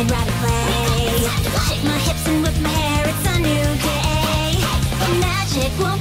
I'd rather play. Shake my hips and whip my hair, it's a new day. The magic won't